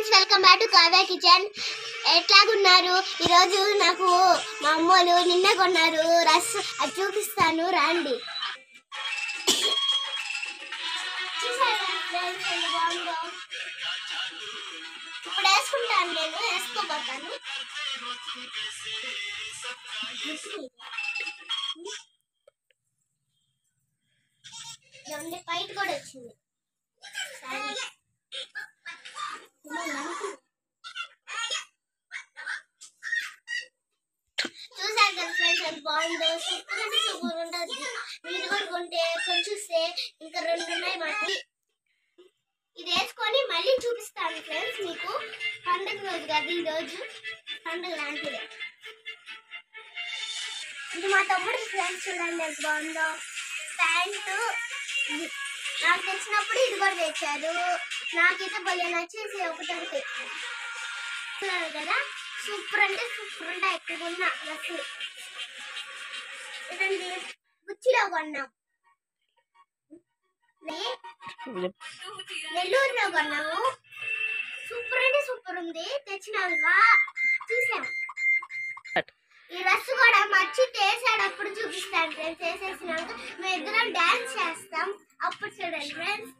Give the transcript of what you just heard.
Friends welcome back to Kavya kitchen ఎట్లాగున్నారు? ఈరోజు నాకు మా అమ్మోలు నిన్న కొన్నారు. రస్ అది చూపిస్తాను రండి. ఇప్పుడు వేసుకుంటాను నేను వేసుకోబోతాను. ఏమండి కూడా వచ్చింది. ఫ్రెండ్స్ సూపర్ సూపర్ ఉంటుంది మీరు కూడా కొంటే కొంచెం చూస్తే ఇంకా రెండు ఉన్నాయి మళ్ళీ ఇది వేసుకొని మళ్ళీ చూపిస్తాను ఫ్రెండ్స్ మీకు పండుగ రోజు కదా ఈ రోజు పండుగ లాంటిదే ఇది మా తమ్ముడు ఫ్రెండ్స్ చూడండి ఎంత బాగుందో ప్యాంటు నాకు తెచ్చినప్పుడు ఇది కూడా తెచ్చారు నాకైతే భలే నచ్చేసి ఒకటి ఒకటి కదా సూపర్ అంటే సూపర్ ఉంటాయి ఇక్కడ ఉన్న డ్రెస్సులు ఇదండి కొన్నాం నెల్లూరులో కొన్నాము సూపర్ అంటే సూపర్ ఉంది. తెచ్చినాక చూసాం. ఈ డ్రెస్ కూడా మర్చి చేసాడప్పుడు చూపిస్తాను ఫ్రెండ్స్. వేసేసినాక మేము ఇద్దరం డాన్స్ చేస్తాం. అప్పుడు చూడండి ఫ్రెండ్స్.